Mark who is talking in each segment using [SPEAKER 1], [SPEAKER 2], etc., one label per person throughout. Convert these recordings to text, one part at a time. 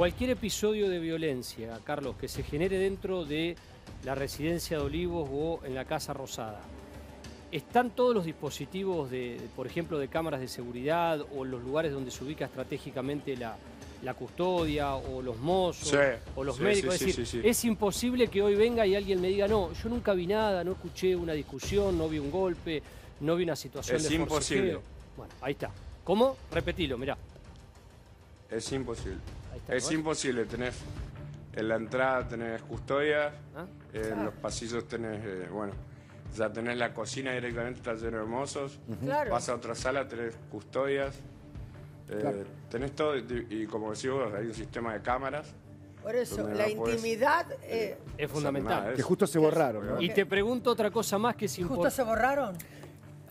[SPEAKER 1] Cualquier episodio de violencia, Carlos, que se genere dentro de la residencia de Olivos o en la Casa Rosada, ¿están todos los dispositivos, de, por ejemplo, de cámaras de seguridad o los lugares donde se ubica estratégicamente la, la custodia o los mozos
[SPEAKER 2] Sí,
[SPEAKER 1] o los
[SPEAKER 2] sí,
[SPEAKER 1] médicos?
[SPEAKER 2] sí,
[SPEAKER 1] es decir, es imposible que hoy venga y alguien me diga, no, yo nunca vi nada, no escuché una discusión, no vi un golpe, no vi una situación
[SPEAKER 2] Es
[SPEAKER 1] de
[SPEAKER 2] imposible.
[SPEAKER 1] forcejeo". Bueno, ahí está. ¿Cómo? Repetilo, mirá.
[SPEAKER 2] Es imposible. Es imposible. Tenés en la entrada tenés custodia,
[SPEAKER 1] ¿Ah?
[SPEAKER 2] en los pasillos tenés, eh, bueno, ya tenés la cocina directamente, está lleno de mozos.
[SPEAKER 3] Claro.
[SPEAKER 2] Vas a otra sala, tenés custodias. eh,
[SPEAKER 4] Claro.
[SPEAKER 2] Tenés todo, y, y como decís vos, hay un sistema de cámaras.
[SPEAKER 3] Por eso, la
[SPEAKER 2] no podés-
[SPEAKER 3] intimidad. eh,
[SPEAKER 1] Es fundamental.
[SPEAKER 2] nada,
[SPEAKER 4] Que justo se borraron, ¿no?
[SPEAKER 1] Y te pregunto otra cosa más que es
[SPEAKER 3] ¿Justo se borraron?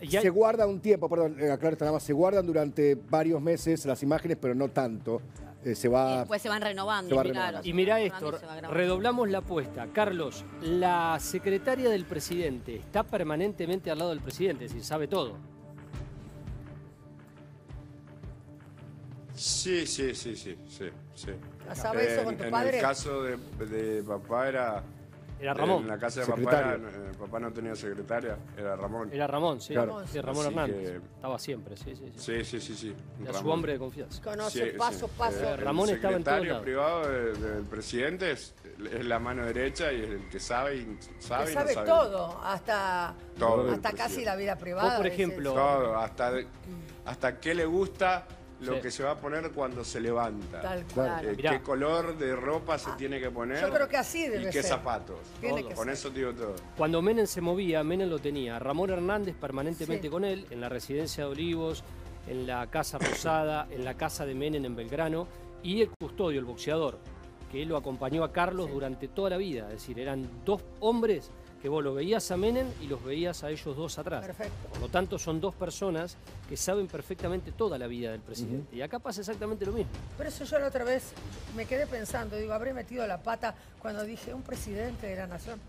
[SPEAKER 1] Ya-
[SPEAKER 4] Se guarda un tiempo, perdón, eh, aclaro esta nada más, se guardan durante varios meses las imágenes, pero no tanto. Eh, se
[SPEAKER 5] Y
[SPEAKER 4] va...
[SPEAKER 5] después se van renovando.
[SPEAKER 4] Se va
[SPEAKER 5] claro,
[SPEAKER 4] renovando.
[SPEAKER 1] Y mira esto,
[SPEAKER 5] y
[SPEAKER 1] redoblamos la apuesta. Carlos, la secretaria del presidente está permanentemente al lado del presidente, es decir, sabe todo.
[SPEAKER 2] Sí, sí, sí, sí, sí, sí.
[SPEAKER 3] ¿Ya sabes eso
[SPEAKER 2] En-
[SPEAKER 3] con tu
[SPEAKER 2] en
[SPEAKER 3] padre?
[SPEAKER 2] el caso de, de papá era...
[SPEAKER 1] Era Ramón.
[SPEAKER 2] En la casa de papá,
[SPEAKER 4] Secretario.
[SPEAKER 2] eh, papá no tenía secretaria, era Ramón.
[SPEAKER 1] Era Ramón, sí.
[SPEAKER 4] Claro.
[SPEAKER 1] Sí, Ramón
[SPEAKER 2] Así
[SPEAKER 1] Hernández.
[SPEAKER 2] que-
[SPEAKER 1] Estaba siempre, sí, sí. sí.
[SPEAKER 2] Sí, sí, sí, sí.
[SPEAKER 1] Era su hombre de confianza.
[SPEAKER 3] Conoce
[SPEAKER 2] Sí,
[SPEAKER 3] paso
[SPEAKER 2] sí.
[SPEAKER 3] a paso.
[SPEAKER 2] Eh,
[SPEAKER 1] Ramón
[SPEAKER 2] el
[SPEAKER 1] estaba en todos
[SPEAKER 2] secretario
[SPEAKER 1] lados.
[SPEAKER 2] privado de- del presidente es, es la mano derecha y es el que sabe y sabe,
[SPEAKER 3] que
[SPEAKER 2] y no
[SPEAKER 3] sabe
[SPEAKER 2] sabe
[SPEAKER 3] todo, hasta,
[SPEAKER 2] Todo
[SPEAKER 3] hasta casi la vida privada.
[SPEAKER 1] Vos, por ejemplo,
[SPEAKER 2] Todo, hasta, hasta qué le gusta lo
[SPEAKER 1] Sí.
[SPEAKER 2] que se va a poner cuando se levanta.
[SPEAKER 3] Tal cual.
[SPEAKER 2] Eh, qué color de ropa se tiene que poner.
[SPEAKER 3] yo creo que así debe
[SPEAKER 2] Y qué
[SPEAKER 3] ser.
[SPEAKER 2] zapatos.
[SPEAKER 3] Tiene
[SPEAKER 2] Todo.
[SPEAKER 3] que
[SPEAKER 2] Con
[SPEAKER 3] ser.
[SPEAKER 2] eso digo todo.
[SPEAKER 1] Cuando Menem se movía, Menem lo tenía. Ramón Hernández permanentemente
[SPEAKER 3] Sí.
[SPEAKER 1] con él, en la residencia de Olivos, en la Casa Rosada, en la casa de Menem en Belgrano, y el custodio, el boxeador, que lo acompañó a Carlos durante toda la vida. Es decir, eran dos hombres que vos los veías a Menem y los veías a ellos dos atrás.
[SPEAKER 3] Perfecto.
[SPEAKER 1] Por lo tanto, son dos personas que saben perfectamente toda la vida del presidente. Y acá pasa exactamente lo mismo.
[SPEAKER 3] Pero eso yo la otra vez me quedé pensando, digo, habré metido la pata cuando dije, un presidente de la nación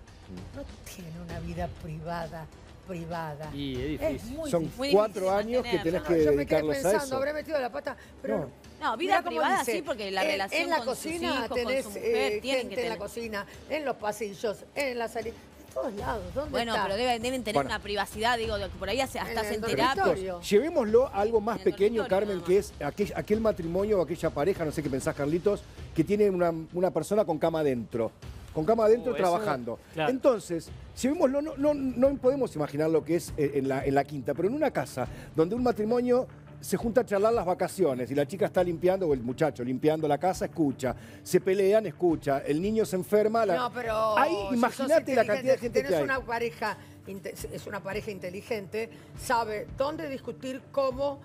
[SPEAKER 3] no tiene una vida privada, privada.
[SPEAKER 1] Y es
[SPEAKER 3] es
[SPEAKER 1] difícil.
[SPEAKER 3] muy
[SPEAKER 4] Son
[SPEAKER 3] difícil.
[SPEAKER 4] Cuatro
[SPEAKER 5] difícil
[SPEAKER 4] años que tenés
[SPEAKER 3] No,
[SPEAKER 4] que
[SPEAKER 3] yo me quedé
[SPEAKER 4] dedicarlos a
[SPEAKER 3] pensando,
[SPEAKER 4] eso.
[SPEAKER 3] habré metido la pata, pero...
[SPEAKER 4] No.
[SPEAKER 5] No, vida privada
[SPEAKER 3] dice,
[SPEAKER 5] sí, porque la
[SPEAKER 3] en-
[SPEAKER 5] relación
[SPEAKER 3] en la
[SPEAKER 5] con sus
[SPEAKER 3] cocina
[SPEAKER 5] hijos, con
[SPEAKER 3] tenés
[SPEAKER 5] su mujer,
[SPEAKER 3] eh,
[SPEAKER 5] tienen
[SPEAKER 3] gente
[SPEAKER 5] que
[SPEAKER 3] en la cocina, en los pasillos, en la salida, todos lados. ¿Dónde
[SPEAKER 5] Bueno,
[SPEAKER 3] está?
[SPEAKER 5] pero deben, deben tener
[SPEAKER 4] Bueno.
[SPEAKER 5] una privacidad, digo, de que por ahí hasta
[SPEAKER 3] En
[SPEAKER 5] hacen terapia.
[SPEAKER 4] Llevémoslo a algo más pequeño, Carmen, que es aquel, aquel matrimonio o aquella pareja, no sé qué pensás, Carlitos, que tiene una, una persona con cama adentro. Con cama adentro
[SPEAKER 1] Uh, eso-
[SPEAKER 4] trabajando.
[SPEAKER 1] claro.
[SPEAKER 4] Entonces, llevémoslo, no, no, no podemos imaginar lo que es eh, en la, en la quinta, pero en una casa donde un matrimonio se junta a charlar las vacaciones y la chica está limpiando, o el muchacho limpiando la casa, escucha. Se pelean, escucha. El niño se enferma. La...
[SPEAKER 3] No, pero
[SPEAKER 4] Ahí,
[SPEAKER 3] si
[SPEAKER 4] imagínate la cantidad de gente
[SPEAKER 3] si
[SPEAKER 4] que hay.
[SPEAKER 3] una pareja, es una pareja inteligente, sabe dónde discutir, cómo,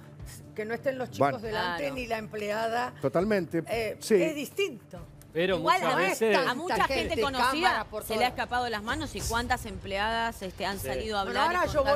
[SPEAKER 3] que no estén los chicos
[SPEAKER 4] Bueno.
[SPEAKER 3] delante
[SPEAKER 5] Claro.
[SPEAKER 3] ni la empleada.
[SPEAKER 4] Totalmente.
[SPEAKER 3] Eh,
[SPEAKER 4] sí.
[SPEAKER 3] Es distinto.
[SPEAKER 1] Pero
[SPEAKER 5] Igual
[SPEAKER 1] muchas
[SPEAKER 5] a,
[SPEAKER 1] veces...
[SPEAKER 5] a mucha gente
[SPEAKER 3] gente,
[SPEAKER 5] conocida se le ha escapado de las manos y cuántas empleadas este, han salido a
[SPEAKER 3] Bueno,
[SPEAKER 5] hablar. y
[SPEAKER 3] ahora yo voy